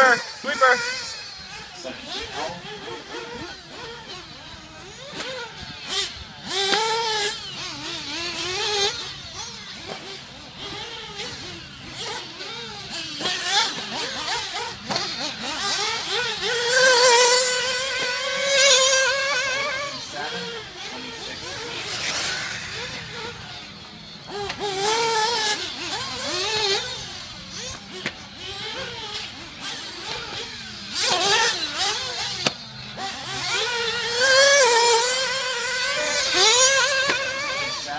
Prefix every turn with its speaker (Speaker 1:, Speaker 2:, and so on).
Speaker 1: Sweeper! Sweeper!